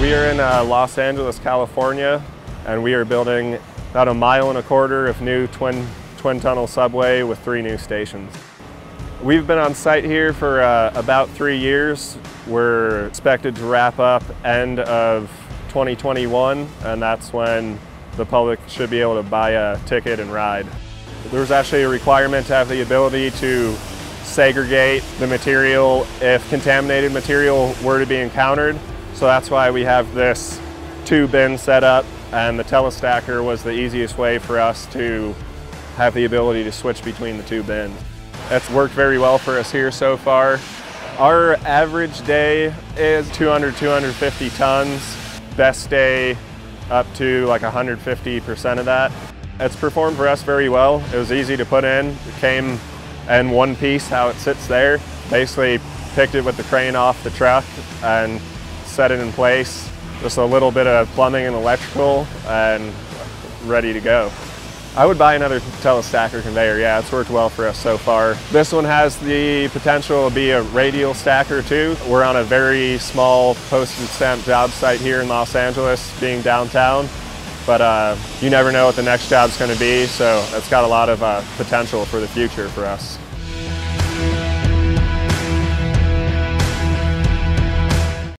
We are in uh, Los Angeles, California, and we are building about a mile and a quarter of new twin, twin tunnel subway with three new stations. We've been on site here for uh, about three years. We're expected to wrap up end of 2021, and that's when the public should be able to buy a ticket and ride. There's actually a requirement to have the ability to segregate the material if contaminated material were to be encountered. So that's why we have this two bin set up and the telestacker was the easiest way for us to have the ability to switch between the two bins. That's worked very well for us here so far. Our average day is 200, 250 tons. Best day up to like 150% of that. It's performed for us very well. It was easy to put in. It came in one piece how it sits there. Basically picked it with the crane off the truck and set it in place. Just a little bit of plumbing and electrical and ready to go. I would buy another telestacker conveyor, yeah, it's worked well for us so far. This one has the potential to be a radial stacker too. We're on a very small postage stamp job site here in Los Angeles, being downtown, but uh, you never know what the next job's gonna be, so it's got a lot of uh, potential for the future for us.